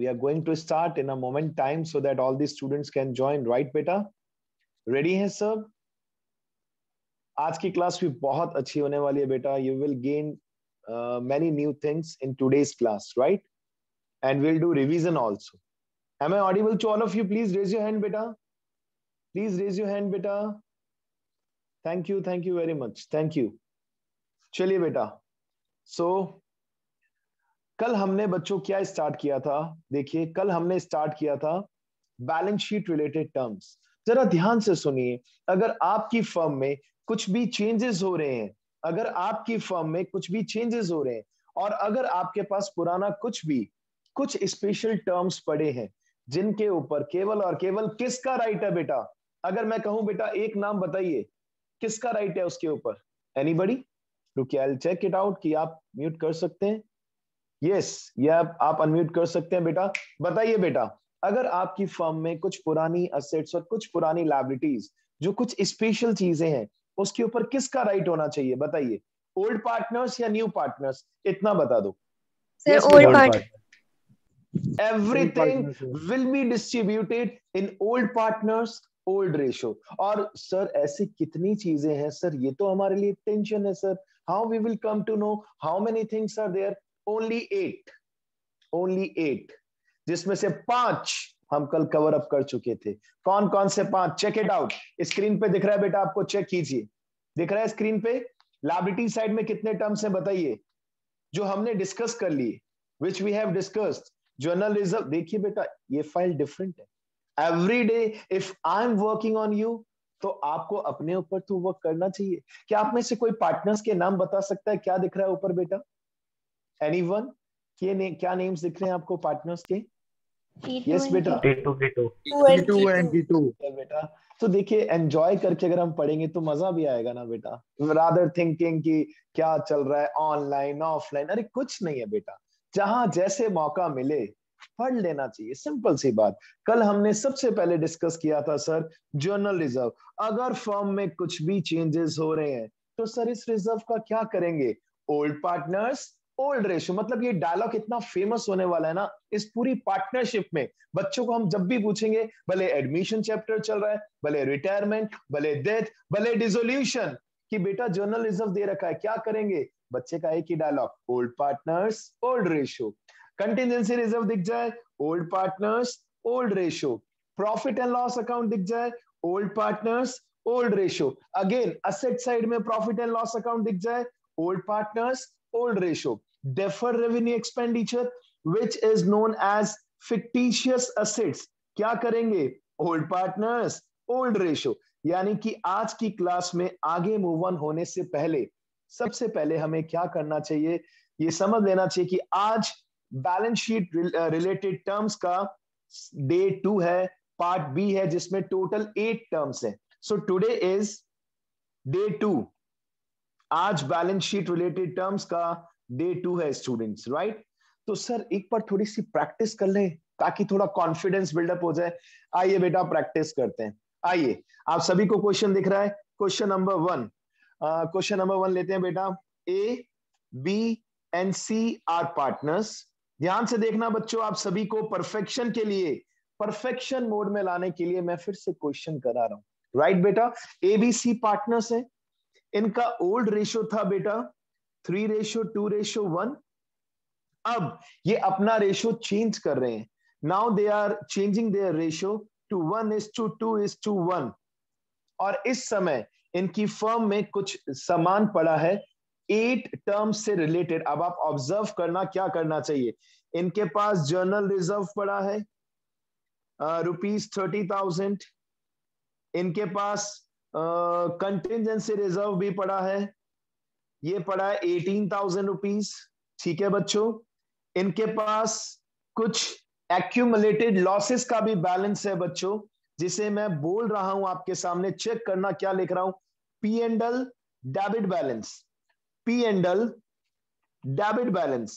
we are going to start in a moment time so that all the students can join right beta ready है सब आज की class भी बहुत अच्छी होने वाली है बेटा you will gain many new things in today's class right and we'll do revision also am i audible to all of you please raise your hand beta please raise your hand beta thank you thank you very much thank you चलिए बेटा सो so, कल हमने बच्चों क्या start किया था? देखिए, कल हमने स्टार्ट किया था बैलेंस शीट रिलेटेड टर्म्स जरा ध्यान से सुनिए, अगर आपकी फर्म में कुछ भी चेंजेस हो रहे हैं, अगर आपकी फर्म में कुछ भी चेंजेस हो रहे हैं, और अगर आपके पास पुराना कुछ भी, कुछ स्पेशल टर्म्स पड़े हैं, जिनके ऊपर केवल और केवल किसका राइट है बेटा? अगर मैं कहूँ, बेटा, एक नाम बताइए, किसका राइट है उसके ऊपर? एनीबडी रुकिए आई चेक इट आउट कि आप म्यूट कर सकते हैं। यस ये आप, आप अनम्यूट कर सकते हैं बेटा। बताइए बेटा अगर आपकी फर्म में कुछ पुरानी असेट्स और कुछ पुरानी लाइबिलिटीज जो कुछ स्पेशल चीज़ें हैं उसके ऊपर किसका राइट होना चाहिए? बताइए। ओल्ड पार्टनर्स या न्यू पार्टनर्स इतना बता दो। Everything will be distributed in old partners old ratio और सर ऐसी कितनी चीज़ें हैं? सर ये तो हमारे लिए टेंशन है sir how we will come to know how many things are there only eight only eight जिसमें से पाँच हम कल कवर अप कर चुके थे। कौन कौन से पाँच? चेक इट आउट स्क्रीन पे दिख रहा है बेटा, आपको चेक कीजिए। दिख रहा है स्क्रीन पे? लाइबिलिटी साइड में कितने टर्म्स हैं बताइए, जो हमने डिस्कस कर लिए which we have discussed general reserve देखिए बेटा, ये फ़ाइल डिफरेंट है। Every day if I am working on you तो आपको अपने ऊपर तो वर्क करना चाहिए। क्या आप में से कोई पार्टनर्स के नाम बता सकता है? क्या दिख रहा है ऊपर बेटा? एनीवन ये ने, क्या नेम्स दिख रहे हैं आपको पार्टनर्स के? यस बेटा। बेटा। तो देखिए एंजॉय करके अगर हम पढ़ेंगे तो मज़ा भी आएगा ना बेटा। रादर थिंकिंग कि क्या चल रहा है ऑनलाइन ऑफलाइन अरे कुछ नहीं है बेटा। जहाँ जैसे मौका मिले पढ़ लेना चाहिए। सिंपल सी बात। कल हमने सबसे पहले डिस्कस किया था सर जर्नल रिज़र्व अगर फर्म में कुछ भी चेंजेस हो रहे हैं तो सर इस रिज़र्व का क्या करेंगे? ओल्ड पार्टनर्स ओल्ड रेशियो मतलब ये डायलॉग इतना फ़ेमस होने वाला है ना, इस पूरी पार्टनरशिप में, बच्चों को हम जब भी पूछेंगे, भले एडमिशन चैप्टर चल रहा है, भले रिटायरमेंट भले डेथ भले डिजोल्यूशन कि बेटा जर्नल रिज़र्व दे रखा है, क्या करेंगे? बच्चे का एक ही dialogue old partners old ratio contingency reserve दिख जाए old partners old ratio profit and loss account दिख जाए old partners old ratio again asset side में प्रॉफिट एंड लॉस अकाउंट दिख जाए old partners old ratio deferred revenue expenditure, which is known as fictitious assets. क्या करेंगे? Old partners old ratio यानी कि आज की क्लास में आगे मूव ऑन होने से पहले, सबसे पहले हमें क्या करना चाहिए? ये समझ लेना चाहिए कि आज बैलेंस शीट रिलेटेड टर्म्स का डे टू है पार्ट बी है, जिसमें टोटल एट टर्म्स है. So today is day two आज बैलेंस शीट रिलेटेड टर्म्स का डे टू है स्टूडेंट्स राइट तो सर, एक बार थोड़ी सी प्रैक्टिस कर ले, ताकि थोड़ा कॉन्फिडेंस बिल्डअप हो जाए। आइए बेटा प्रैक्टिस करते हैं। आइए, आप सभी को क्वेश्चन दिख रहा है? Question number one question number one लेते हैं बेटा। A B and C are partners ध्यान से देखना बच्चों, आप सभी को परफेक्शन के लिए परफेक्शन मोड में लाने के लिए मैं फिर से क्वेश्चन करा रहा हूँ। राइट बेटा? ए बी सी पार्टनर्स है। इनका ओल्ड रेशियो था बेटा three ratio two ratio one अब ये अपना रेशियो चेंज कर रहे हैं। Now they are changing their ratio to one is to two is to one और इस समय इनकी फर्म में कुछ सामान पड़ा है। एट टर्म्स से रिलेटेड अब आप ऑब्ज़र्व करना क्या करना चाहिए? इनके पास जर्नल रिज़र्व पड़ा है। रुपीज़ थर्टी थाउज़ेंड इनके पास कंटिजेंसी uh, रिज़र्व भी पड़ा है। ये पड़ा है एटीन थाउज़ेंड रुपीज़ ठीक है बच्चों? इनके पास कुछ एक्यूमुलेटेड लॉसेस का भी बैलेंस है बच्चों, जिसे मैं बोल रहा हूँ आपके सामने। चेक करना क्या लिख रहा हूँ। P and L debit balance P and L debit balance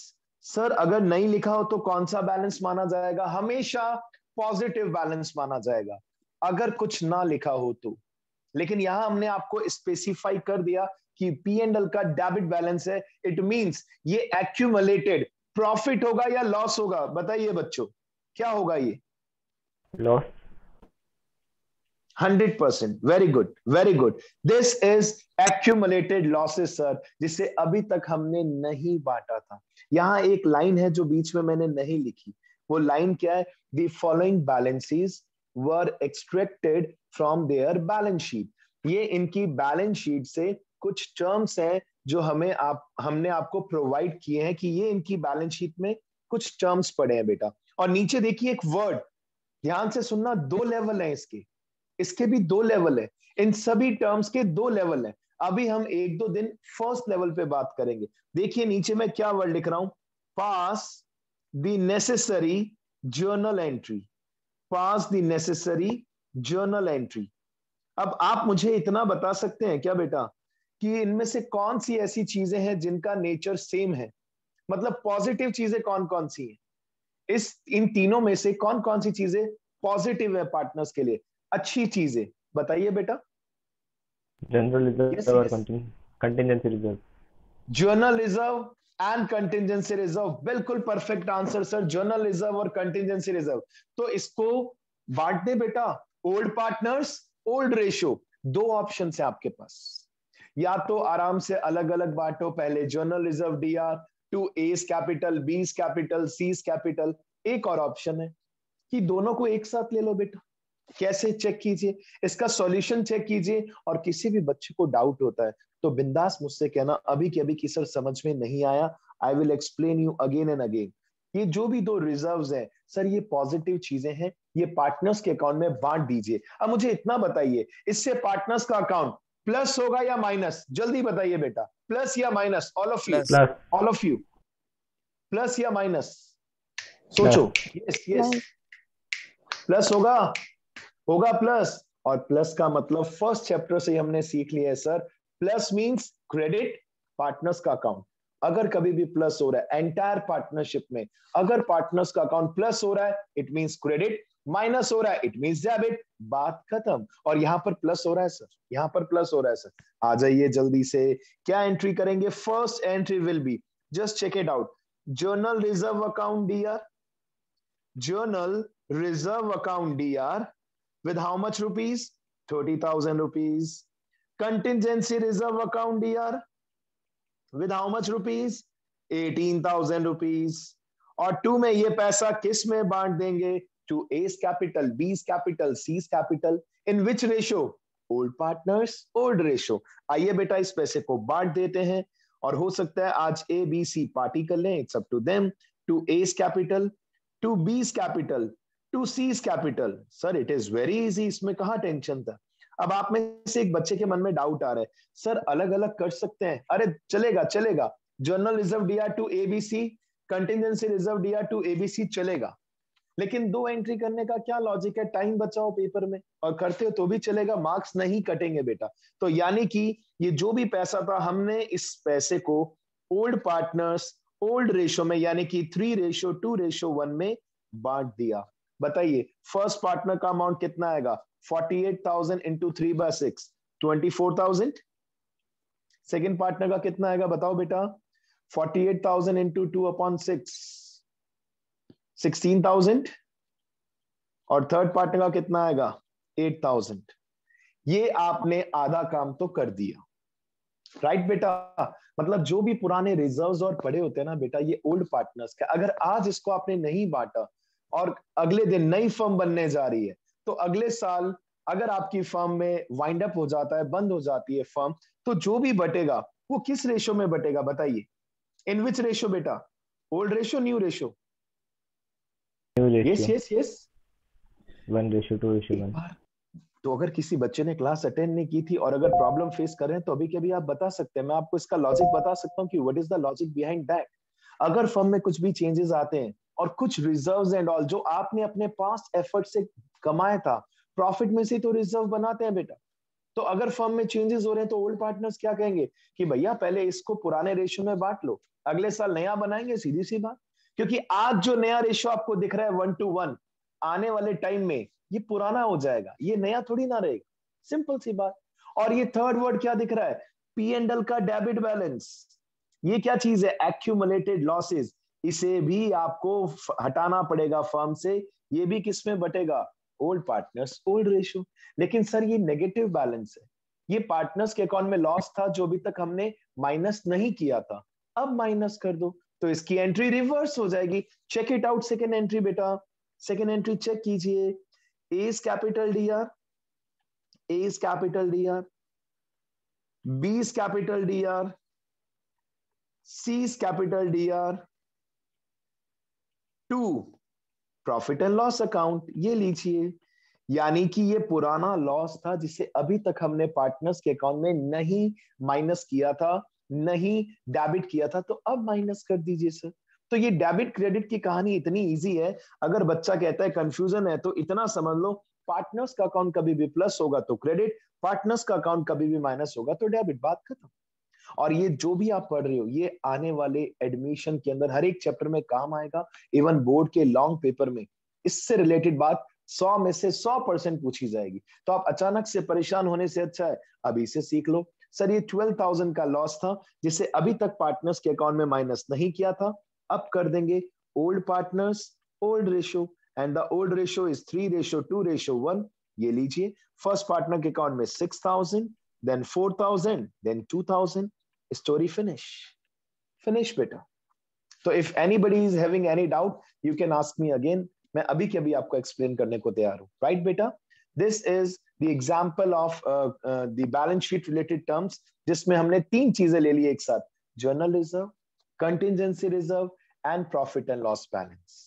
sir अगर नहीं लिखा हो तो कौन सा बैलेंस माना जाएगा? हमेशा पॉजिटिव बैलेंस माना जाएगा, अगर कुछ ना लिखा हो तो। लेकिन यहाँ हमने आपको स्पेसिफाई कर दिया कि पी एंड एल का डेबिट बैलेंस है इट मींस ये एक्यूमुलेटेड प्रॉफिट होगा या लॉस होगा? बताइए बच्चों क्या होगा ये? Loss hundred percent very good very good this is accumulated losses sir जिसे अभी तक हमने नहीं बांटा था। यहाँ एक लाइन है जो बीच में मैंने नहीं लिखी। वो लाइन क्या है? The following balances were extracted from their balance sheet ये इनकी बैलेंस शीट से कुछ टर्म्स हैं जो हमें आप, हमने आपको प्रोवाइड किए हैं कि ये इनकी बैलेंस शीट में कुछ टर्म्स पड़े हैं बेटा। और नीचे देखिए एक वर्ड ध्यान से सुनना, दो लेवल है इसके। इसके भी दो लेवल है। इन सभी टर्म्स के दो लेवल है। अभी हम एक दो दिन फ़र्स्ट लेवल पे बात करेंगे। देखिए नीचे मैं क्या वर्ड लिख रहा हूँ? Pass the necessary journal entry pass the necessary journal entry अब आप मुझे इतना बता सकते हैं क्या बेटा? कि इनमें से कौन सी ऐसी चीज़ें हैं जिनका नेचर सेम है? मतलब पॉजिटिव चीज़ें कौन कौन सी हैं? इस इन तीनों में से कौन कौन सी चीज़ें पॉजिटिव है पार्टनर्स के लिए? अच्छी चीज़ें बताइए बेटा। जनरल रिज़र्व और contingency reserve general reserve and contingency reserve बिल्कुल perfect answer sir general reserve और कंटिजेंसी रिज़र्व तो इसको बांट दे बेटा ओल्ड पार्टनर्स ओल्ड रेशियो दो ऑप्शन है आपके पास। या तो आराम से अलग अलग बांटो, पहले general reserve D R to A's capital B's capital C's capital एक और ऑप्शन है कि दोनों को एक साथ ले लो बेटा। कैसे चेक कीजिए? इसका सॉल्यूशन चेक कीजिए और किसी भी बच्चे को डाउट होता है तो बिंदास मुझसे कहना अभी के अभी की सर समझ में नहीं आया I will explain you again and again ये जो भी दो रिजर्व्स हैं, सर ये पॉजिटिव चीज़ें हैं, ये पार्टनर्स के अकाउंट में बांट दीजिए। अब मुझे इतना बताइए, इससे पार्टनर्स का अकाउंट प्लस होगा या माइनस जल्दी बताइए बेटा। प्लस या minus all of you all of you plus या माइनस सोचो। यस यस प्लस होगा? होगा प्लस और प्लस का मतलब फ़र्स्ट चैप्टर से हमने सीख लिया है sir plus means credit partners का अकाउंट अगर कभी भी प्लस हो रहा है एंटायर पार्टनरशिप में अगर पार्टनर्स का अकाउंट प्लस हो रहा है इट मींस क्रेडिट माइनस हो रहा है इट मीन डेबिट बात खत्म। और यहाँ पर प्लस हो रहा है सर यहाँ पर प्लस हो रहा है सर आ जाइए जल्दी से। क्या एंट्री करेंगे? First entry will be just check it out general reserve account D R general reserve account D R with how much rupees thirty thousand rupees contingency reserve account D R with how much rupees eighteen thousand rupees और to में ये पैसा किसमें बांट देंगे? To A's capital, B's capital, C's capital. In which ratio? Old partners, old ratio. आइए बेटा इस पैसे को बांट देते हैं। और हो सकता है आज ए बी सी पार्टी कर लें it's up to them to A's capital to B's capital to C's capital sir it is very easy इसमें कहा टेंशन था? अब आप में से एक बच्चे के मन में डाउट आ रहा है। सर अलग अलग कर सकते हैं। अरे चलेगा चलेगा। General reserve D R to A B C contingency reserve D R to A B C चलेगा। लेकिन दो एंट्री करने का क्या लॉजिक है? टाइम बचाओ पेपर में। और करते हो तो भी चलेगा मार्क्स नहीं कटेंगे बेटा। तो यानी कि ये जो भी पैसा था, हमने इस पैसे को ओल्ड पार्टनर्स ओल्ड रेशो में, यानी कि three ratio two ratio one में बांट दिया। बताइए फ़र्स्ट पार्टनर का अमाउंट कितना आएगा? Forty eight thousand into three by six twenty four thousand second partner का कितना आएगा? बताओ बेटा। Forty eight thousand into two upon six sixteen thousand और थर्ड पार्टनर का कितना आएगा? एट थाउज़ेंड ये आपने आधा काम तो कर दिया। राइट right, बेटा? मतलब जो भी पुराने रिजर्व्स और पड़े होते हैं ना बेटा ये ओल्ड पार्टनर्स का। अगर आज इसको आपने नहीं बांटा और अगले दिन नई फर्म बनने जा रही है तो अगले साल अगर आपकी फर्म में वाइंड अप हो जाता है बंद हो जाती है फर्म तो जो भी बटेगा वो किस रेशो में बटेगा बताइए। इन विच रेशो बेटा? Old ratio new ratio yes yes yes one ratio two ratio one तो अगर किसी बच्चे ने क्लास अटेंड नहीं की थी और अगर प्रॉब्लम फेस कर रहे हैं तो अभी के अभी आप बता सकते हैं। मैं आपको इसका लॉजिक बता सकता हूँ कि what is the logic behind that अगर फर्म में कुछ भी चेंजेस आते हैं और कुछ रिजर्व्स एंड ऑल जो आपने अपने पास्ट एफर्ट से कमाया था प्रॉफिट में से तो रिज़र्व बनाते हैं बेटा। तो अगर फर्म में चेंजेस हो रहे हैं तो ओल्ड पार्टनर्स क्या कहेंगे कि भैया पहले इसको पुराने रेशियो में बांट लो अगले साल नया बनाएँगे सीधी सी बात। क्योंकि आज जो नया रेशो आपको दिख रहा है वन टू वन आने वाले टाइम में, ये पुराना हो जाएगा। ये नया थोड़ी ना रहेगा। सिंपल सी बात। और ये थर्ड वर्ड क्या दिख रहा है? पी एंड एल का डेबिट बैलेंस ये क्या चीज़ है? एक्यूमुलेटेड लॉसेस इसे भी आपको हटाना पड़ेगा फर्म से। ये भी किसमें बटेगा? ओल्ड पार्टनर्स ओल्ड रेशियो लेकिन सर ये नेगेटिव बैलेंस है। ये पार्टनर्स के अकाउंट में लॉस था, जो अभी तक हमने माइनस नहीं किया था। अब माइनस कर दो। तो इसकी एंट्री रिवर्स हो जाएगी। Check it out second entry बेटा। सेकेंड एंट्री चेक कीजिए। A is capital D R A is capital D R B capital D R C is capital D R to profit and loss account ये लीजिए। यानी कि ये पुराना loss था, जिसे अभी तक हमने पार्टनर्स के अकाउंट में नहीं माइनस किया था। नहीं डेबिट किया था तो अब माइनस कर दीजिए सर तो ये डेबिट क्रेडिट की कहानी इतनी इजी है, अगर बच्चा कहता है कंफ्यूजन है तो इतना समझ लो पार्टनर्स का अकाउंट कभी भी प्लस होगा तो क्रेडिट पार्टनर्स का अकाउंट कभी भी माइनस होगा तो डेबिट बात खत्म। और ये जो भी आप पढ़ रहे हो, ये आने वाले एडमिशन के अंदर हर एक चैप्टर में काम आएगा इवन बोर्ड के लॉन्ग पेपर में। इससे रिलेटेड बात सौ में से सौ परसेंट पूछी जाएगी। तो आप अचानक से परेशान होने से अच्छा है, अभी से सीख लो। सर ये ट्वेल्व थाउज़ेंड का लॉस था जिसे अभी तक पार्टनर्स के अकाउंट में माइनस नहीं किया था। अब कर देंगे old partners old ratio and the old ratio is three ratio two ratio one ये लीजिए फ़र्स्ट पार्टनर के अकाउंट में six thousand then four thousand then two thousand story finish finish बेटा। तो if anybody is having any doubt you can ask me again मैं अभी के अभी आपको एक्सप्लेन करने को तैयार हूँ। राइट right, बेटा? This is the example of the balance sheet related terms जिसमें हमने तीन चीज़ें ले ली एक साथ general reserve contingency reserve and profit and loss balance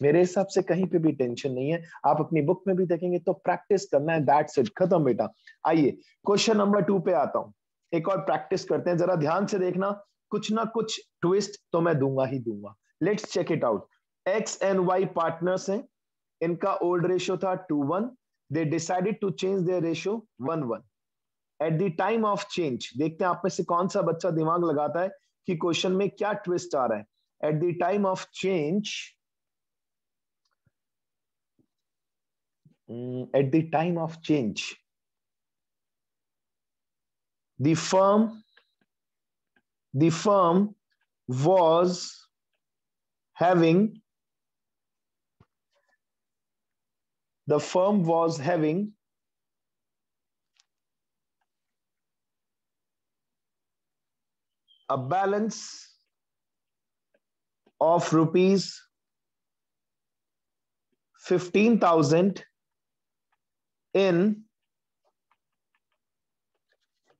मेरे हिसाब से कहीं पे भी टेंशन नहीं है। आप अपनी बुक में भी देखेंगे तो प्रैक्टिस करना है दैट्स इट खत्म बेटा। आइए क्वेश्चन नंबर टू पे आता हूँ। एक और प्रैक्टिस करते हैं, जरा ध्यान से देखना। कुछ ना कुछ ट्विस्ट तो मैं दूँगा ही दूँगा। Let's check it out X and Y partners हैं। इनका ओल्ड रेशियो था two one they decided to change their ratio one one at the time of change देखते हैं आप में से कौन सा बच्चा दिमाग लगाता है कि क्वेश्चन में क्या ट्विस्ट आ रहा है। At the time of change at the time of change the firm the firm was having the firm was having a balance of rupees 15000 in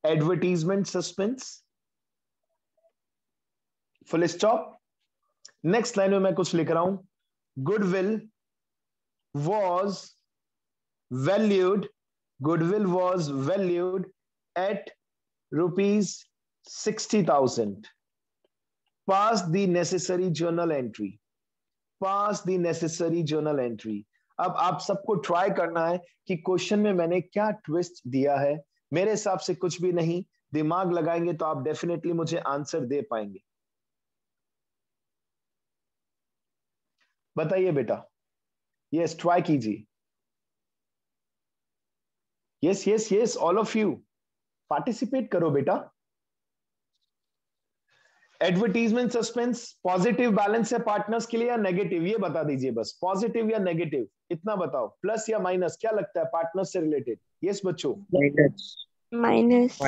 advertisement suspense full stop next line में मैं कुछ लिख रहा हूं goodwill valued goodwill was valued at rupees sixty thousand pass the necessary journal entry pass the necessary journal entry अब आप सबको try करना है कि क्वेश्चन में मैंने क्या ट्विस्ट दिया है। मेरे हिसाब से कुछ भी नहीं। दिमाग लगाएँगे तो आप डेफिनेटली मुझे आंसर दे पाएँगे। बताइए बेटा। यस ट्राई कीजिए। Yes yes yes all of you participate करो बेटा। एडवर्टीजमेंट सस्पेंस पॉजिटिव बैलेंस है पार्टनर्स के लिए या नेगेटिव ये बता दीजिए बस पॉजिटिव या नेगेटिव इतना बताओ। प्लस या माइनस क्या लगता है पार्टनर्स से रिलेटेड यस बच्चों? Minus minus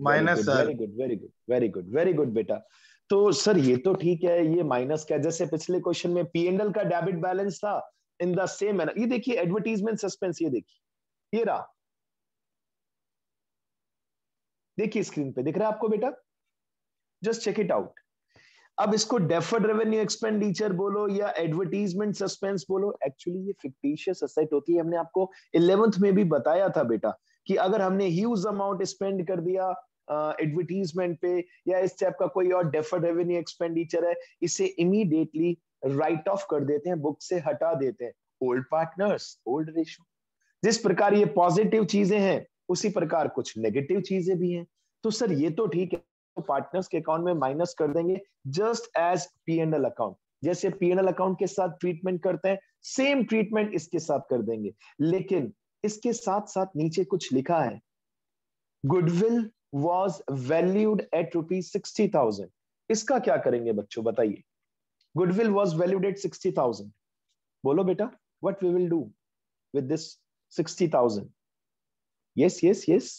minus sir very good very good very good very good बेटा। तो सर, ये तो ठीक है, ये माइनस क्या जैसे पिछले क्वेश्चन में पी एंडल का डेबिट बैलेंस था इन द सेम मैनर ये देखिए एडवर्टीजमेंट सस्पेंस ये देखिए। ये रहा। देखिए स्क्रीन पे, दिख रहा है आपको बेटा? जस्ट चेक इट आउट अब इसको डेफर्ड रेवेन्यू एक्सपेंडिचर बोलो या एडवर्टीजमेंट सस्पेंस बोलो। एक्चुअली ये फिक्टिशियस असेट होती है, हमने आपको इलेवेंथ में भी बताया था बेटा, कि अगर हमने ह्यूज अमाउंट स्पेंड कर दिया एडवर्टीजमेंट पे या इस टाइप का कोई और डेफर्ड रेवेन्यू एक्सपेंडिचर है, इसे इमीडिएटली राइट ऑफ़ कर देते हैं बुक से हटा देते हैं। ओल्ड पार्टनर्स ओल्ड रेशियो जिस प्रकार ये पॉजिटिव चीज़ें हैं, उसी प्रकार कुछ नेगेटिव चीज़ें भी हैं। तो सर, ये तो ठीक है पार्टनर्स के अकाउंट में माइनस कर देंगे just as P and L account जैसे पी एन एल अकाउंट के साथ ट्रीटमेंट करते हैं सेम ट्रीटमेंट इसके साथ कर देंगे। लेकिन इसके साथ साथ नीचे कुछ लिखा है goodwill was valued at rupees sixty thousand इसका क्या करेंगे बच्चों? बताइए। Goodwill was valued at sixty thousand बोलो बेटा what we will do with this sixty thousand yes yes yes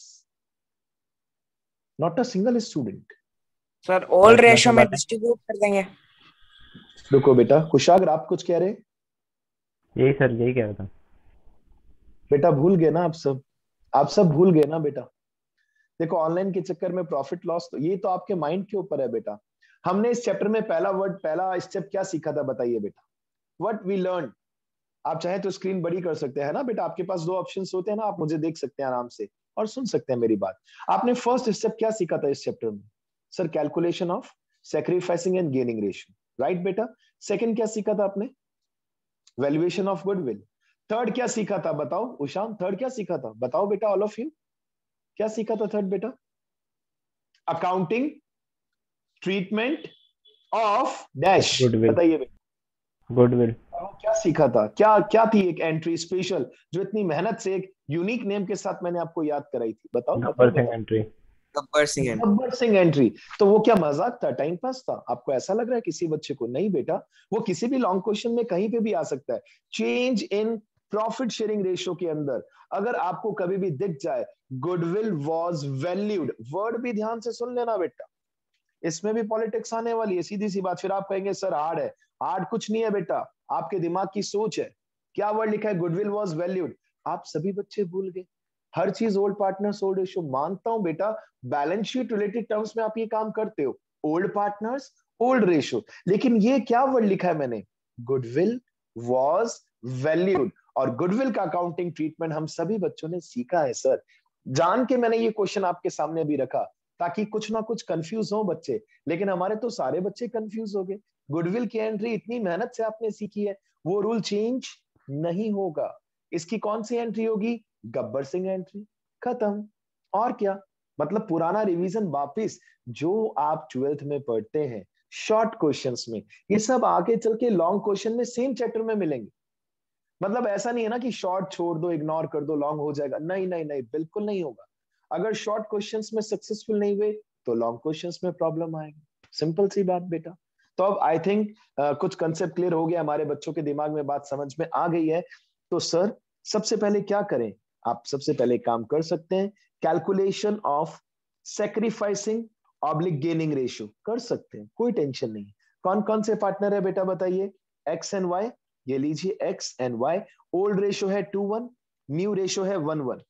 not a single student sir all ratio में distribute कर देंगे। रुको बेटा कुशाग्र आप कुछ कह रहे यही सर यही कह रहा था। बेटा भूल गए ना आप सब। आप सब भूल गए ना बेटा। देखो ऑनलाइन के चक्कर में प्रॉफिट लॉस तो ये तो आपके माइंड के ऊपर है बेटा। हमने इस चैप्टर में पहला वर्ड पहला स्टेप क्या सीखा था बताइए बेटा? वट वी लर्न आप चाहे तो स्क्रीन बड़ी कर सकते हैं ना बेटा? आपके पास दो ऑप्शंस होते हैं ना, आप मुझे देख सकते हैं आराम से और सुन सकते हैं मेरी बात। आपने फ़र्स्ट स्टेप क्या सीखा था इस चैप्टर में? Sir calculation of sacrificing and gaining ratio right बेटा? सेकंड क्या सीखा था आपने? वैल्यूएशन ऑफ़ गुडविल थर्ड क्या सीखा था? बताओ उशान थर्ड क्या सीखा था? बताओ बेटा ऑल ऑफ़ यू क्या सीखा था थर्ड बेटा? अकाउंटिंग ट्रीटमेंट ऑफ़ डैश बताइए बेटा। गुडविल क्या सीखा था? क्या क्या थी एक एंट्री स्पेशल जो इतनी मेहनत से एक यूनिक नेम के साथ मैंने आपको याद कराई थी? बताओ। गब्बर सिंह एंट्री गब्बर सिंह गब्बर सिंह एंट्री तो वो क्या मज़ाक था? टाइम पास था? आपको ऐसा लग रहा है किसी बच्चे को? नहीं बेटा। वो किसी भी लॉन्ग क्वेश्चन में कहीं पे भी आ सकता है। Change in profit sharing ratio के अंदर। अगर आपको कभी भी दिख जाए गुडविल वॉज़ वैल्यूड वर्ड भी ध्यान से सुन लेना बेटा। इसमें भी पॉलिटिक्स आने वाली है, सीधी सी बात। फिर आप कहेंगे, सर हार्ड है। हार्ड कुछ नहीं है बेटा। आपके दिमाग की सोच है। क्या वर्ड लिखा है? गुडविल वॉज़ वैल्यूड आप सभी बच्चे भूल गए। हर चीज़ ओल्ड पार्टनर्स ओल्ड रेशियो मानता हूँ बेटा। बैलेंस शीट रिलेटेड टर्म्स में आप ये काम करते हो। ओल्ड पार्टनर्स ओल्ड रेशियो लेकिन ये क्या वर्ड लिखा है मैंने? गुडविल वॉज़ वैल्यूड और गुडविल का अकाउंटिंग ट्रीटमेंट हम सभी बच्चों ने सीखा है सर जान के मैंने ये क्वेश्चन आपके सामने भी रखा, ताकि कुछ ना कुछ कंफ्यूज हो बच्चे। लेकिन हमारे तो सारे बच्चे कंफ्यूज हो गए। गुडविल की एंट्री इतनी मेहनत से आपने सीखी है, वो रूल चेंज नहीं होगा। इसकी कौन सी एंट्री होगी? गब्बर सिंह एंट्री खत्म। और क्या? मतलब पुराना रिवीजन वापिस जो आप ट्वेल्थ में पढ़ते हैं शॉर्ट क्वेश्चंस में, ये सब आगे चल के लॉन्ग क्वेश्चन में सेम चैप्टर में मिलेंगे। मतलब ऐसा नहीं है ना कि शॉर्ट छोड़ दो इग्नोर कर दो लॉन्ग हो जाएगा। नहीं नहीं नहीं, बिल्कुल नहीं होगा। अगर शॉर्ट क्वेश्चंस में सक्सेसफुल नहीं हुए तो लॉन्ग क्वेश्चंस में प्रॉब्लम आएगी। सिंपल सी बात, बेटा। तो अब आई थिंक कुछ कंसेप्ट क्लियर हो गया हमारे बच्चों के दिमाग में, बात समझ में आ गई है। तो सर सबसे पहले क्या करें? आप सबसे पहले काम कर सकते हैं calculation of sacrificing oblique gaining ratio कर सकते हैं। कोई टेंशन नहीं। कौन कौन से पार्टनर है बेटा, बताइए? एक्स एंड वाई ये लीजिए X and Y old ratio है टू वन न्यू रेशियो है one one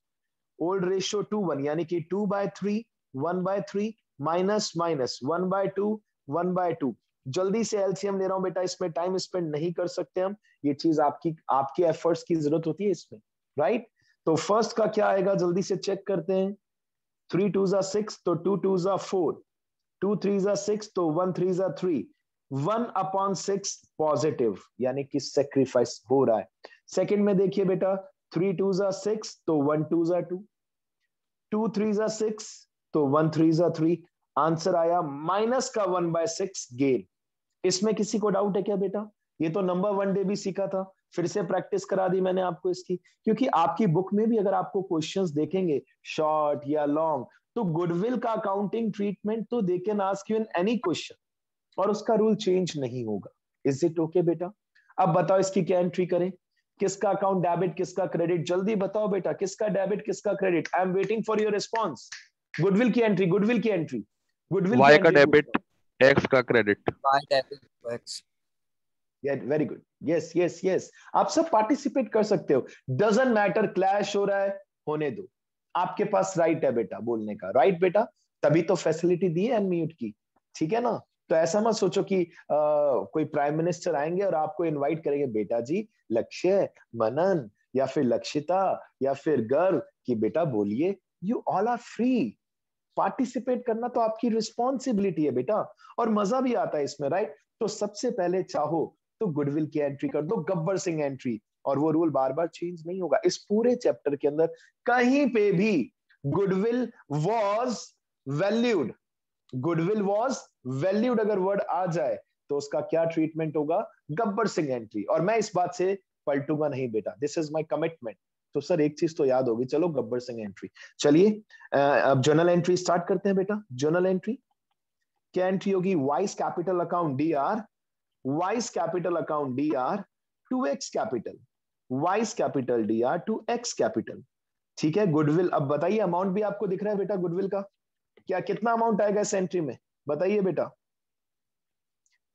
old ratio two one यानी कि two by three one by three minus minus one by two one by two जल्दी से LCM ले रहा हूँ बेटा, इसमें टाइम स्पेंड नहीं कर सकते हम। ये चीज़ आपकी, आपके एफर्ट्स की ज़रूरत होती है इसमें राइट तो फ़र्स्ट का क्या आएगा? जल्दी से चेक करते हैं। थ्री टू जा सिक्स तो टू टू जा फोर टू थ्री जा सिक्स तो वन थ्री जा three one upon six positive, यानी कि सेक्रीफाइस हो रहा है। सेकेंड में देखिए बेटा थ्री टू जा सिक्स तो वन टू जा टू टू थ्री जा सिक्स तो वन थ्री जा थ्री आंसर आया माइनस का वन बाय सिक्स गेन इसमें किसी को डाउट है क्या बेटा? ये तो नंबर वन डे भी सीखा था। फिर से प्रैक्टिस करा दी मैंने आपको इसकी। क्योंकि आपकी बुक में भी अगर आपको क्वेश्चंस देखेंगे शॉर्ट या लॉन्ग तो गुडविल का अकाउंटिंग ट्रीटमेंट तो they can ask you in any question और उसका रूल चेंज नहीं होगा। इज़ इट ओके बेटा? अब बताओ इसकी क्या एंट्री करें? किसका अकाउंट डेबिट किसका क्रेडिट जल्दी बताओ बेटा किसका डेबिट किसका credit I am waiting for your response goodwill की एंट्री गुडविल की एंट्री गुडविल वाई का डेबिट एक्स का credit Y debit X very good yes yes yes आप सब पार्टिसिपेट कर सकते हो। डजेंट मैटर क्लैश हो रहा है होने दो। आपके पास राइट right है बेटा बोलने का। राइट right बेटा? तभी तो फैसिलिटी दी है अनम्यूट की। ठीक है ना? तो ऐसा मत सोचो कि आ, कोई प्राइम मिनिस्टर आएँगे और आपको इनवाइट करेंगे बेटा जी लक्ष्य मनन या फिर लक्षिता या फिर गर्व कि बेटा बोलिए you all are free participate करना तो आपकी रिस्पॉन्सिबिलिटी है बेटा। और मज़ा भी आता है इसमें राइट तो सबसे पहले चाहो तो गुडविल की एंट्री कर दो गब्बर सिंह एंट्री और वो रूल बार बार चेंज नहीं होगा। इस पूरे चैप्टर के अंदर कहीं पे भी goodwill was valued goodwill was valued अगर वर्ड आ जाए तो उसका क्या ट्रीटमेंट होगा? गब्बर सिंह एंट्री और मैं इस बात से पलटूँगा नहीं बेटा। दिस इज़ माई कमिटमेंट तो सर, एक चीज़ तो याद होगी। चलो, गब्बर सिंह एंट्री चलिए अब जर्नल एंट्री स्टार्ट करते हैं बेटा। जर्नल एंट्री क्या एंट्री होगी? Y's capital account D R Y's capital account D R to X capital Y's capital D R to X capital ठीक है गुडविल अब बताइए अमाउंट भी आपको दिख रहा है बेटा गुडविल का? क्या कितना अमाउंट आएगा इस एंट्री में? बताइए बेटा।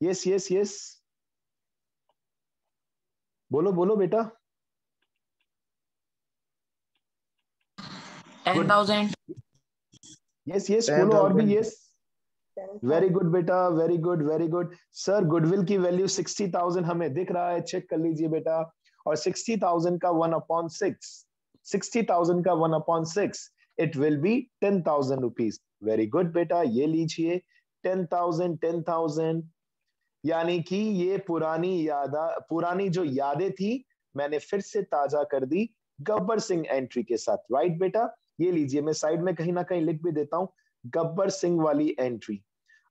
यस यस यस बोलो बोलो बेटा। टेन थाउज़ेंड यस यस बोलो और भी यस वेरी गुड बेटा very good very good sir goodwill की वैल्यू सिक्सटी थाउज़ेंड हमें दिख रहा है। चेक कर लीजिए बेटा। और सिक्सटी थाउज़ेंड का one upon six sixty thousand का one upon six it will be ten thousand rupees very good बेटा, ये लीजिए टेन थाउज़ेंड टेन थाउज़ेंड यानी कि ये पुरानी यादा, पुरानी जो यादें थी, मैंने फिर से ताज़ा कर दी गब्बर सिंह एंट्री के साथ। राइट बेटा? ये लीजिए, मैं साइड में कहीं ना कहीं लिख भी देता हूँ, गब्बर सिंह वाली एंट्री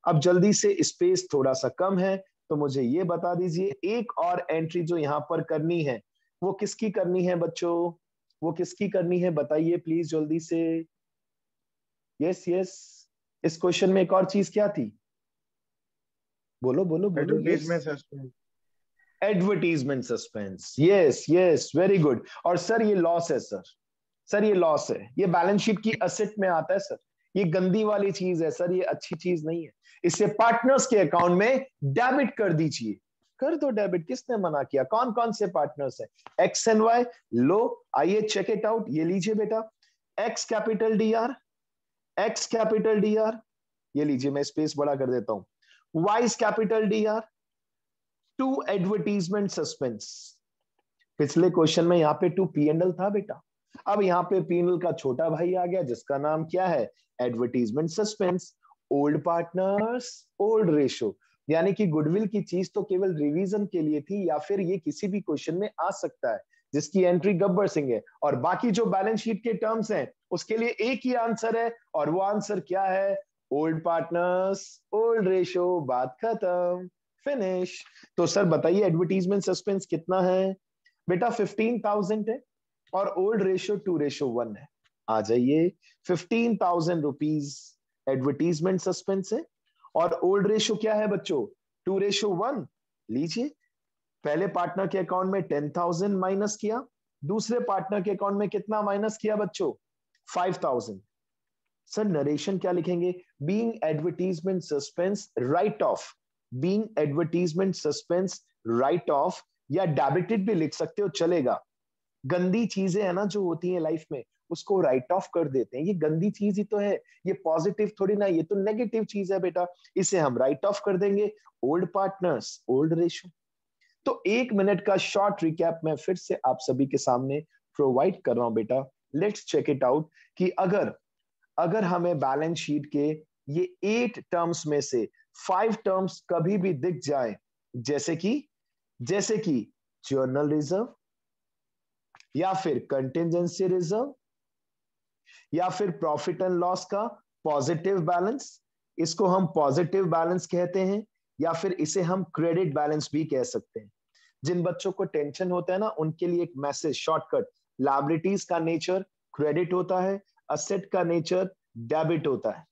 अब जल्दी से स्पेस थोड़ा सा कम है तो मुझे ये बता दीजिए, एक और एंट्री जो यहाँ पर करनी है, वो किसकी करनी है बच्चों? वो किसकी करनी है, बताइए प्लीज़ जल्दी से। यस यस इस क्वेश्चन में एक और चीज़ क्या थी? बोलो बोलो बोलो advertisement suspense advertisement suspense yes yes very good और सर ये लॉस है सर सर ये लॉस है. ये बैलेंस शीट की असेट में आता है सर ये गंदी वाली चीज़ है सर ये अच्छी चीज़ नहीं है. इसे पार्टनर्स के अकाउंट में डेबिट कर दीजिए. कर दो डेबिट किसने मना किया? कौन कौन से पार्टनर्स है? एक्स एंड वाई लो आइए चेक इट आउट ये लीजिए बेटा. X capital D R X capital D R ये लीजिए, मैं स्पेस बड़ा कर देता हूँ। Y's capital D R to advertisement suspense पिछले क्वेश्चन में यहाँ पे टू पी एंडल था बेटा। अब यहाँ पे पीनल का छोटा भाई आ गया, जिसका नाम क्या है? Advertisement suspense old partners old ratio यानी कि गुडविल की चीज़ तो केवल रिवीजन के लिए थी या फिर ये किसी भी क्वेश्चन में आ सकता है। जिसकी एंट्री गब्बर सिंह है। और बाकी जो बैलेंस शीट के टर्म्स हैं, उसके लिए एक ही आंसर है, और वो आंसर क्या है? ओल्ड पार्टनर्स ओल्ड रेशो बात खत्म फिनिश तो सर बताइए एडवर्टीजमेंट सस्पेंस कितना है? बेटा फिफ्टीन थाउज़ेंड है, और old ratio two ratio one है। आ जाइए fifteen thousand rupees advertisement suspense है, और ओल्ड रेशियो क्या है बच्चों? टू रेशियो वन लीजिए। पहले पार्टनर के अकाउंट में टेन थाउज़ेंड माइनस किया, दूसरे पार्टनर के अकाउंट में कितना माइनस किया बच्चों? फाइव थाउज़ेंड सर नरेशन क्या लिखेंगे? Being advertisement suspense write off being advertisement suspense write off या डेबिटेड भी लिख सकते हो, चलेगा। गंदी चीज़ें है ना जो होती है लाइफ में, उसको राइट ऑफ़ कर देते हैं। ये गंदी चीज़ ही तो है। ये पॉजिटिव थोड़ी ना, ये तो नेगेटिव चीज़ है बेटा। इसे हम राइट ऑफ़ कर देंगे। ओल्ड पार्टनर्स ओल्ड रेशो तो एक मिनट का शॉर्ट रिकैप मैं फिर से आप सभी के सामने प्रोवाइड कर रहा हूँ बेटा। लेट्स चेक इट आउट कि अगर अगर हमें बैलेंस शीट के ये एट टर्म्स में से फाइव टर्म्स कभी भी दिख जाए, जैसे कि जैसे कि जर्नल रिज़र्व या फिर कंटिजेंसी रिज़र्व या फिर प्रॉफिट एंड लॉस का पॉजिटिव बैलेंस इसको हम पॉजिटिव बैलेंस कहते हैं, या फिर इसे हम क्रेडिट बैलेंस भी कह सकते हैं। जिन बच्चों को टेंशन होता है ना, उनके लिए एक मैसेज, शॉर्टकट लाइबिलिटीज का नेचर, क्रेडिट होता है असेट का नेचर, डेबिट होता है।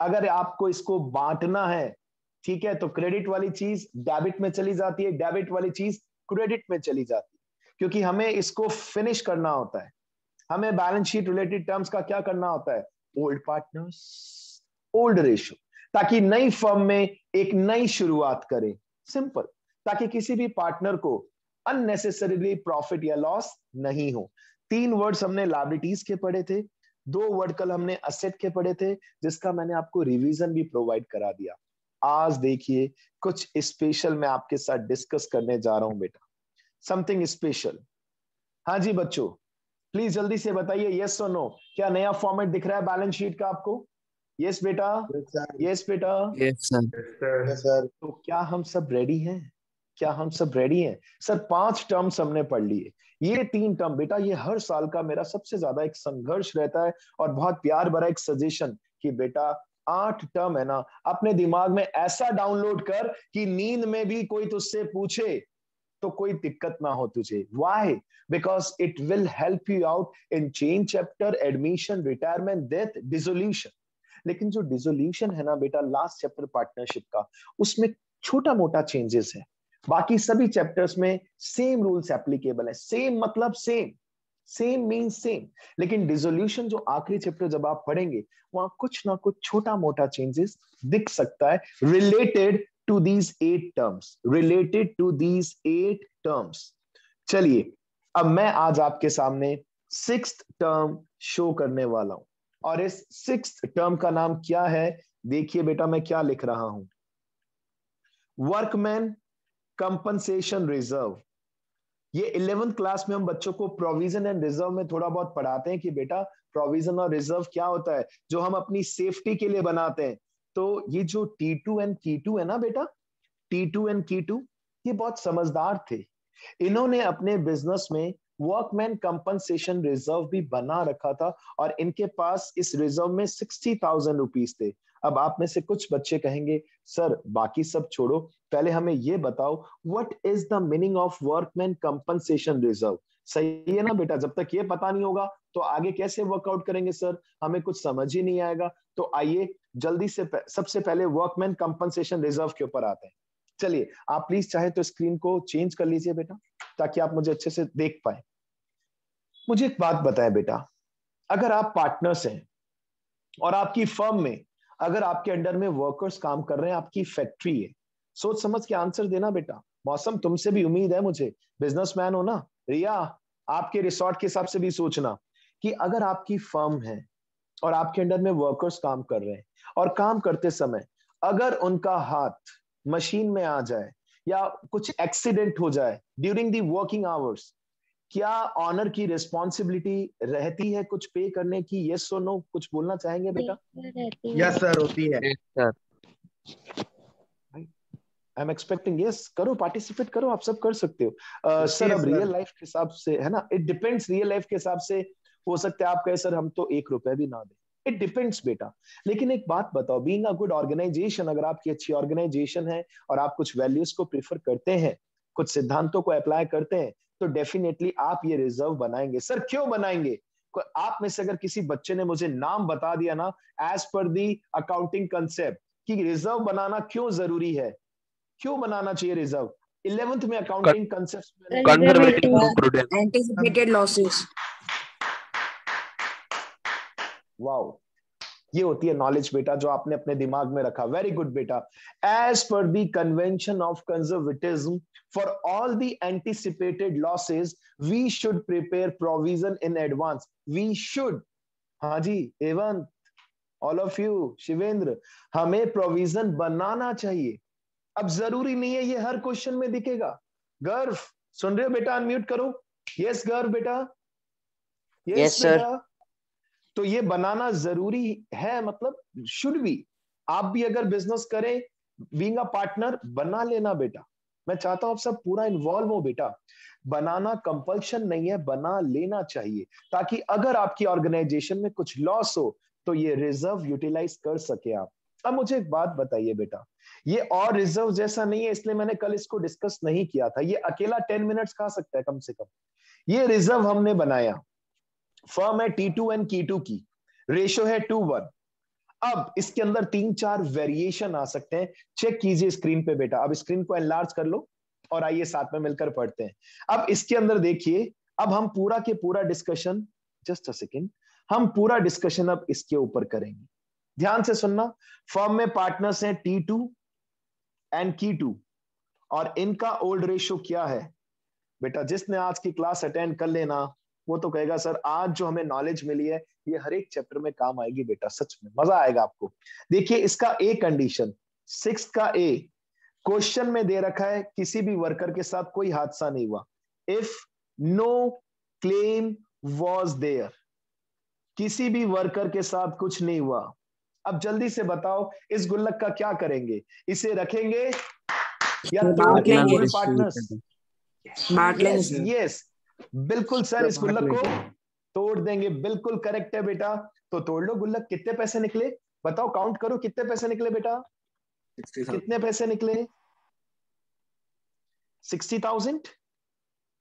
अगर आपको इसको बांटना है, ठीक है तो क्रेडिट वाली चीज़ डेबिट में चली जाती है, डेबिट वाली चीज़ क्रेडिट में चली जाती है। क्योंकि हमें इसको फिनिश करना होता है। हमें बैलेंस शीट रिलेटेड टर्म्स का क्या करना होता है? ओल्ड पार्टनर्स, ओल्ड रेशियो ताकि नई फर्म में एक नई शुरुआत करें। सिंपल। ताकि किसी भी पार्टनर को अननेसेसरीली प्रॉफिट या लॉस नहीं हो। तीन वर्ड्स हमने लाइबिलिटीज के पढ़े थे दो वर्ड कल हमने असेट के पढ़े थे जिसका मैंने आपको रिवीजन भी प्रोवाइड करा दिया। आज देखिए कुछ स्पेशल मैं आपके साथ डिस्कस करने जा रहा हूँ बेटा। समथिंग स्पेशल हाँ जी बच्चों प्लीज़ जल्दी से बताइए यस और नो क्या नया फॉर्मेट दिख रहा है बैलेंस शीट का आपको? यस बेटा? यस बेटा? यस सर सर तो क्या हम सब रेडी हैं? क्या हम सब रेडी हैं? सर, पाँच टर्म्स हमने पढ़ लिए ये तीन टर्म बेटा, ये हर साल का मेरा सबसे ज़्यादा एक संघर्ष रहता है और बहुत प्यार भरा एक सजेशन कि, बेटा, आठ टर्म है ना, अपने दिमाग में ऐसा डाउनलोड कर कि नींद में भी कोई तुझसे पूछे तो कोई दिक्कत ना हो तुझे। Why because it will help you out in change chapter admission retirement death dissolution लेकिन जो डिजोल्यूशन है ना, बेटा लास्ट चैप्टर पार्टनरशिप का, उसमें छोटा मोटा चेंजेस है। बाकी सभी चैप्टर्स में सेम रूल्स एप्लीकेबल है। सेम मतलब सेम सेम मीन सेम लेकिन डिसोल्यूशन जो आखिरी चैप्टर जब आप पढ़ेंगे, वहाँ कुछ ना कुछ छोटा मोटा चेंजेस दिख सकता है। Related to these eight terms related to these eight terms चलिए, अब मैं आज आपके सामने सिक्स टर्म शो करने वाला हूँ। और इस सिक्स टर्म का नाम क्या है? देखिए बेटा, मैं क्या लिख रहा हूँ। वर्कमैन कंपनसेशन रिज़र्व ये इलेवेंथ क्लास में हम बच्चों को प्रोविज़न एंड रिज़र्व में थोड़ा बहुत पढ़ाते हैं कि बेटा प्रोविज़न और रिज़र्व क्या होता है, जो हम अपनी सेफ्टी के लिए बनाते हैं। तो ये जो T two and K two है ना बेटा T two and K two ये बहुत समझदार थे। इन्होंने अपने बिज़नेस में वर्कमैन कंपनसेशन रिज़र्व भी बना रखा था और इनके पास इस रिज़र्व में सिक्सटी थाउज़ेंड रुपीज़ थे। अब आप में से कुछ बच्चे कहेंगे, सर, बाकी सब छोड़ो। पहले हमें ये बताओ what is the meaning of workman compensation reserve सही है ना बेटा? जब तक ये पता नहीं होगा तो आगे कैसे वर्कआउट करेंगे, सर? हमें कुछ समझ ही नहीं आएगा। तो आइए, जल्दी से सबसे पहले वर्कमैन कंपनसेशन रिज़र्व के ऊपर आते हैं। चलिए, आप प्लीज़ चाहे तो स्क्रीन को चेंज कर लीजिए बेटा। ताकि आप मुझे अच्छे से देख पाए। मुझे एक बात बताएँ बेटा। अगर आप पार्टनर्स हैं और आपकी फर्म में, अगर आपके अंडर में वर्कर्स काम कर रहे हैं, आपकी फैक्ट्री है, सोच समझ के आंसर देना बेटा। मौसम तुमसे भी उम्मीद है मुझे। बिजनेसमैन हो ना। रिया, आपके रिसोर्ट के हिसाब से भी सोचना कि अगर आपकी फर्म है और आपके अंडर में वर्कर्स काम कर रहे हैं और काम करते समय अगर उनका हाथ मशीन में आ जाए या कुछ एक्सीडेंट हो जाए ड्यूरिंग दी वर्किंग आवर्स क्या ऑनर की रिस्पॉन्सिबिलिटी रहती है कुछ पे करने की? यस और नो कुछ बोलना चाहेंगे बेटा? यस सर होती है। आई एम एक्सपेक्टिंग यस करो पार्टिसिपेट करो आप सब कर सकते हो। सर अब रियल लाइफ के हिसाब से है ना? इट डिपेंड्स रियल लाइफ के हिसाब से हो सकता है आप कहे सर हम तो एक रुपए भी ना दें। इट डिपेंड्स बेटा। लेकिन एक बात बताओ बीइंग अ गुड ऑर्गेनाइजेशन अगर आपकी अच्छी ऑर्गेनाइजेशन है और आप कुछ वैल्यूज़ को प्रिफर करते हैं कुछ सिद्धांतों को अप्लाई करते हैं तो डेफिनेटली आप ये रिज़र्व बनाएँगे। सर क्यों बनाएँगे? आप में से अगर किसी बच्चे ने मुझे नाम बता दिया ना as per the accounting concept कि रिज़र्व बनाना क्यों ज़रूरी है? क्यों बनाना चाहिए रिज़र्व इलेवेंथ में accounting concept conservative prudence anticipated losses wow ये होती है नॉलेज बेटा जो आपने अपने दिमाग में रखा। वेरी गुड बेटा। As per the convention of conservatism for all the anticipated losses we should prepare provision in advance we should हाँ जी एवं ऑल ऑफ़ यू शिवेंद्र हमें प्रोविज़न बनाना चाहिए। अब ज़रूरी नहीं है ये हर क्वेश्चन में दिखेगा। गर्व सुन रहे हो बेटा अनम्यूट करो। यस गर्व बेटा। यस yes, सर तो ये बनाना ज़रूरी है मतलब शुड भी आप भी अगर बिज़नेस करें बींग अ पार्टनर बना लेना बेटा। मैं चाहता हूँ आप सब पूरा इन्वॉल्व हो बेटा। बनाना कंपल्शन नहीं है, बना लेना चाहिए। ताकि अगर आपकी ऑर्गेनाइजेशन में कुछ लॉस हो तो ये रिज़र्व यूटिलाइज कर सके आप। अब मुझे एक बात बताइए बेटा। ये और रिज़र्व जैसा नहीं है, इसलिए मैंने कल इसको डिस्कस नहीं किया था। ये अकेला टेन मिनट्स खा सकता है कम से कम। ये रिज़र्व हमने बनाया। फर्म है T two and K two की। रेशो है टू वन अब इसके अंदर तीन चार वेरिएशन आ सकते हैं। चेक कीजिए स्क्रीन पे बेटा। अब स्क्रीन को एनलार्ज कर लो और आइए साथ में मिलकर पढ़ते हैं। अब इसके अंदर देखिए, अब हम पूरा के पूरा डिस्कशन जस्ट अ सेकेंड हम पूरा डिस्कशन अब इसके ऊपर करेंगे। ध्यान से सुनना। फर्म में पार्टनर्स हैं T two and K two और इनका ओल्ड रेशियो क्या है? बेटा, जिसने आज की क्लास अटेंड कर लेना वो तो कहेगा सर आज जो हमें नॉलेज मिली है ये हर एक चैप्टर में काम आएगी बेटा सच में मज़ा आएगा आपको। देखिए इसका ए कंडीशन सिक्स का ए क्वेश्चन में दे रखा है किसी भी वर्कर के साथ कोई हादसा नहीं हुआ। If no claim was there किसी भी वर्कर के साथ कुछ नहीं हुआ। अब जल्दी से बताओ इस गुल्लक का क्या करेंगे? इसे रखेंगे या पार्टनर्स यस बिल्कुल सर इस गुल्लक को तोड़ देंगे। बिल्कुल करेक्ट है बेटा। तो तोड़ लो गुल्लक। कितने पैसे निकले? बताओ काउंट करो कितने पैसे निकले बेटा? कितने पैसे निकले? सिक्सटी थाउज़ेंड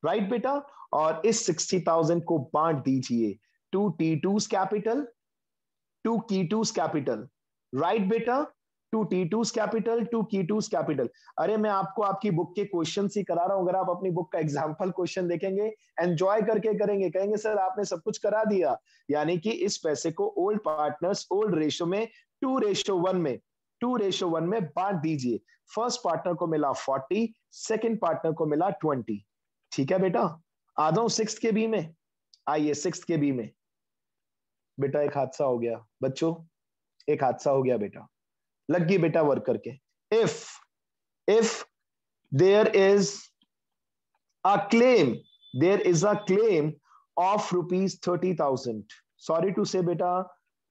राइट बेटा? और इस सिक्सटी थाउज़ेंड को बांट दीजिए। To T two's capital to K two's capital right बेटा? To T two's capital, to K two's capital. अरे, मैं आपको आपकी बुक के क्वेश्चन ही करा रहा हूँ। अगर आप अपनी बुक का एग्ज़ाम्पल क्वेश्चन देखेंगे एंजॉय करके करेंगे, कहेंगे, सर, आपने सब कुछ करा दिया। यानी कि इस पैसे को ओल्ड पार्टनर्स ओल्ड रेशो में टू रेशो वन में टू रेशो वन में बांट दीजिए। फ़र्स्ट पार्टनर को मिला फोर्टी सेकेंड पार्टनर को मिला ट्वेंटी ठीक है बेटा? आ जाऊँ सिक्स के बी में। आइए सिक्स के बी में। बेटा, एक हादसा हो गया। बच्चों, एक हादसा हो गया बेटा। लग गई बेटा वर्क करके। If if there is a claim there is a claim of rupees thirty thousand sorry to say बेटा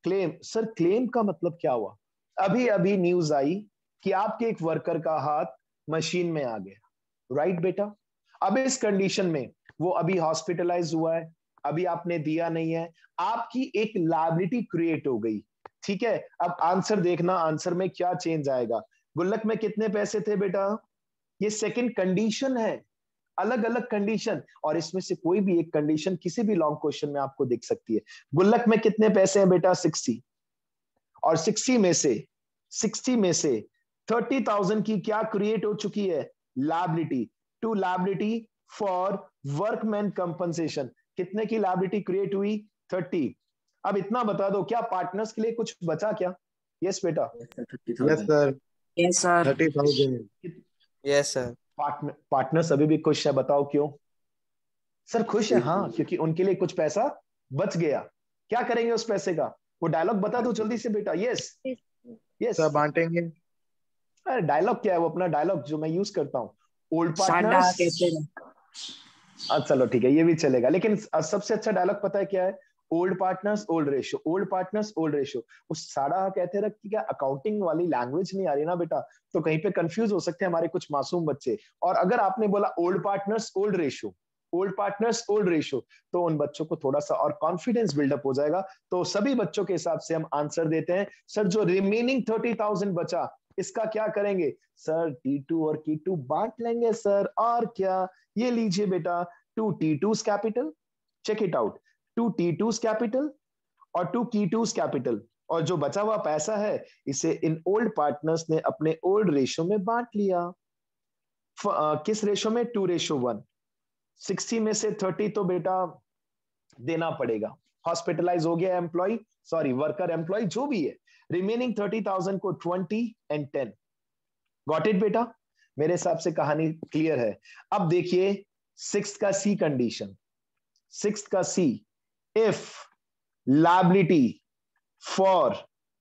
क्लेम सर क्लेम का मतलब क्या हुआ? अभी अभी न्यूज़ आई कि आपके एक वर्कर का हाथ मशीन में आ गया। राइट right, बेटा? अब इस कंडीशन में वो अभी हॉस्पिटलाइज हुआ है अभी आपने दिया नहीं है। आपकी एक लाइबिलिटी क्रिएट हो गई। ठीक है? अब आंसर देखना आंसर में क्या चेंज आएगा? गुल्लक में कितने पैसे थे बेटा? ये सेकंड कंडीशन है। अलग अलग कंडीशन और इसमें से कोई भी एक कंडीशन किसी भी लॉन्ग क्वेश्चन में आपको दिख सकती है। गुल्लक में कितने पैसे हैं बेटा? सिक्सटी और सिक्सटी में से सिक्सटी में से थर्टी थाउज़ेंड की क्या क्रिएट हो चुकी है? Liability to liability for workman compensation कितने की लाइबिलिटी क्रिएट हुई? थर्टी अब इतना बता दो क्या पार्टनर्स के लिए कुछ बचा क्या? यस बेटा। Yes sir yes sir thirty thousand yes sir partner partners अभी भी खुश है बताओ क्यों? सर खुश है हाँ क्योंकि उनके लिए कुछ पैसा बच गया। क्या करेंगे उस पैसे का? वो डायलॉग बता दो जल्दी से बेटा। यस यस सर बांटेंगे। अरे डायलॉग क्या है? वो अपना डायलॉग जो मैं यूज़ करता हूँ। ओल्ड पार्टनर्स अच्छा चलो ठीक है ये भी चलेगा। लेकिन सबसे अच्छा डायलॉग पता है क्या है? Old partners old ratio old partners old ratio उस सारा कहते रख कि क्या अकाउंटिंग वाली लैंग्वेज नहीं आ रही ना बेटा? तो कहीं पे कंफ्यूज हो सकते हैं हमारे कुछ मासूम बच्चे। और अगर आपने बोला old partners old ratio old partners old ratio तो उन बच्चों को थोड़ा सा और कॉन्फिडेंस बिल्डअप हो जाएगा। तो सभी बच्चों के हिसाब से हम आंसर देते हैं। सर, जो रिमेनिंग थर्टी थाउज़ेंड बचा, इसका क्या करेंगे? सर टी टू और की टू बांट लेंगे, सर। और क्या? ये लीजिए बेटा to T two capital check it out to T two capital और टू की टू कैपिटल। और जो बचा हुआ पैसा है इसे इन ओल्ड पार्टनर्स ने अपने ओल्ड रेशो में बांट लिया। फ- अ, किस रेशो में? Two ratio one. सिक्सटी में से थर्टी तो बेटा देना पड़ेगा। हॉस्पिटलाइज हो गया एम्प्लॉय सॉरी वर्कर एम्प्लॉय जो भी है। रिमेनिंग थर्टी थाउज़ेंड को twenty and ten. Got it बेटा? मेरे हिसाब से कहानी क्लियर है। अब देखिए सिक्स का सी कंडीशन सिक्स का C if liability for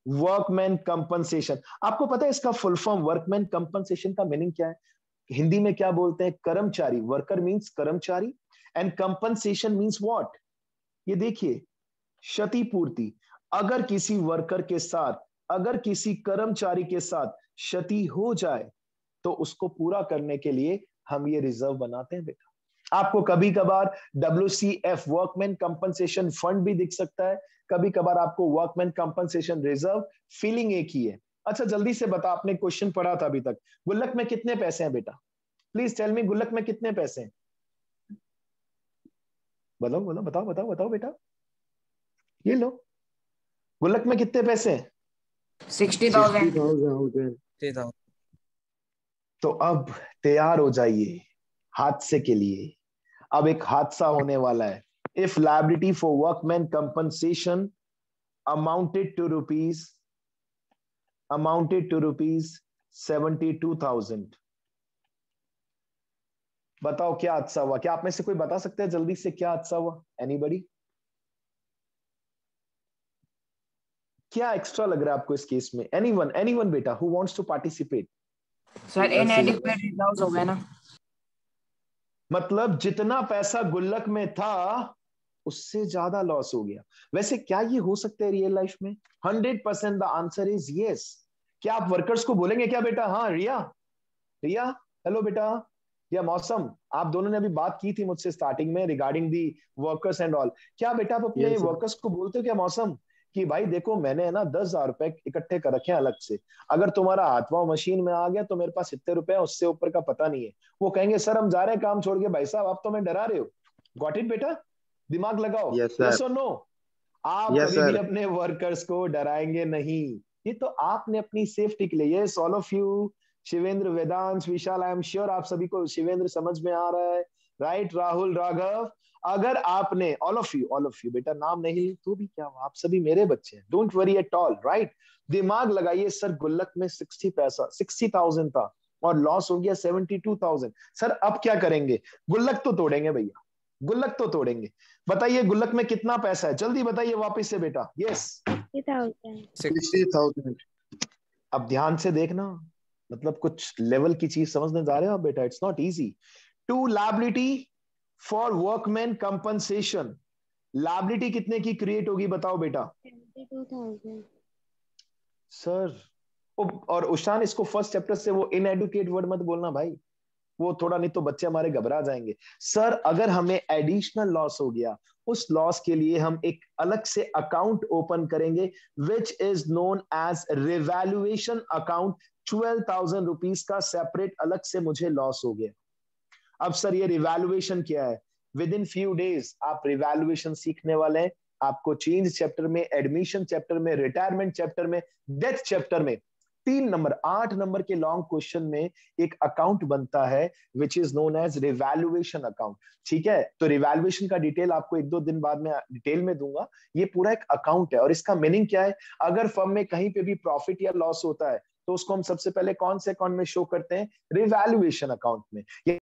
workman compensation आपको पता है इसका फुल फॉर्म वर्कमैन कंपनसेशन का मीनिंग क्या है? हिंदी में क्या बोलते हैं? कर्मचारी। वर्कर मींस कर्मचारी एंड कंपनसेशन मींस व्हाट ये देखिए, क्षतिपूर्ति। अगर किसी वर्कर के साथ, अगर किसी कर्मचारी के साथ क्षति हो जाए तो उसको पूरा करने के लिए हम ये रिज़र्व बनाते हैं बेटा। आपको कभी कभार W C F workman compensation fund भी दिख सकता है। कभी कभार आपको वर्कमैन कंपनसेशन रिज़र्व फीलिंग एक ही है। अच्छा जल्दी से बता आपने क्वेश्चन पढ़ा था अभी तक। गुल्लक में कितने पैसे हैं बेटा? प्लीज़ टेल मी गुल्लक में कितने पैसे हैं? बताओ बोलो बताओ बताओ बताओ बेटा। ये लो। गुल्लक में कितने पैसे हैं? Sixty thousand. थाउज़ेंड। तो अब तैयार हो जाइए हादसे के लिए। अब एक हादसा होने वाला है। If liability for workman compensation amounted to rupees amounted to rupees seventy two thousand बताओ क्या हादसा हुआ? क्या आप में से कोई बता सकते हैं जल्दी से क्या हादसा हुआ? एनीबडी क्या एक्स्ट्रा लग रहा है आपको इस केस में? एनीवन एनीवन बेटा who wants to participate sir inadequate reserves हो गए ना। मतलब जितना पैसा गुल्लक में था उससे ज़्यादा लॉस हो गया। वैसे क्या ये हो सकता है रियल लाइफ में? Hundred percent the answer is yes क्या आप वर्कर्स को बोलेंगे क्या बेटा? हाँ रिया। रिया? हेलो बेटा। या मौसम? आप दोनों ने अभी बात की थी मुझसे स्टार्टिंग में regarding the workers and all क्या बेटा आप अपने Yes, वर्कर्स को बोलते हो क्या मौसम? कि भाई देखो मैंने है ना दस हज़ार रुपए इकट्ठे कर रखे हैं अलग से। अगर तुम्हारा हाथवा मशीन में आ गया तो मेरे पास इतने रुपए हैं उससे ऊपर का पता नहीं है। वो कहेंगे सर हम जा रहे हैं काम छोड़ के। भाई साहब आप तो मैं डरा रहे हो। गॉट इट बेटा? दिमाग लगाओ। Yes or no? आप Yes, कभी भी अपने वर्कर्स को डराएँगे नहीं। ये तो आपने अपनी सेफ्टी के लिए yes all of you Shivendra Vedansh Vishal I am sure आप सभी को शिवेंद्र समझ में आ रहा है। राइट राहुल राघव? अगर आपने all of you all of you बेटा नाम नहीं ली तो भी क्या आप सभी मेरे बच्चे हैं। Don't worry at all right दिमाग लगाइए सर गुल्लक में सिक्सटी पैसा सिक्सटी थाउज़ेंड था और लॉस हो गया सेवेंटी टू थाउज़ेंड सर अब क्या करेंगे? गुल्लक तो तोड़ेंगे भैया। गुल्लक तो तोड़ेंगे। बताइए गुल्लक में कितना पैसा है? जल्दी बताइए वापस से बेटा। यस सिक्सटी थाउज़ेंड अब ध्यान से देखना। मतलब कुछ लेवल की चीज़ समझने जा रहे हो बेटा? It's not easy to liability for workman compensation liability कितने की क्रिएट होगी बताओ बेटा। सर और उशान इसको फ़र्स्ट चैप्टर से वो इनएडुकेट वर्ड मत बोलना भाई। वो थोड़ा नहीं तो बच्चे हमारे घबरा जाएँगे। सर अगर हमें एडिशनल लॉस हो गया उस लॉस के लिए हम एक अलग से अकाउंट ओपन करेंगे which is known as revaluation account twelve thousand rupees का सेपरेट अलग से मुझे लॉस हो गया। अब सर, ये रिवैल्यूएशन क्या है? विद इन फ्यू डेज़ आप रिवैल्यूएशन सीखने वाले हैं। आपको चेंज चैप्टर में एडमिशन चैप्टर में रिटायरमेंट चैप्टर में डेथ चैप्टर में, तीन नंबर आठ नंबर के लॉन्ग क्वेश्चन में एक अकाउंट बनता है which is known as revaluation account ठीक है? तो रिवैल्यूएशन का डिटेल आपको एक दो दिन बाद में डिटेल में दूँगा। ये पूरा एक अकाउंट है। और इसका मीनिंग क्या है? अगर फर्म में कहीं पे भी प्रॉफिट या लॉस होता है तो उसको हम सबसे पहले कौन से अकाउंट में शो करते हैं? रिवैल्यूएशन अकाउंट में।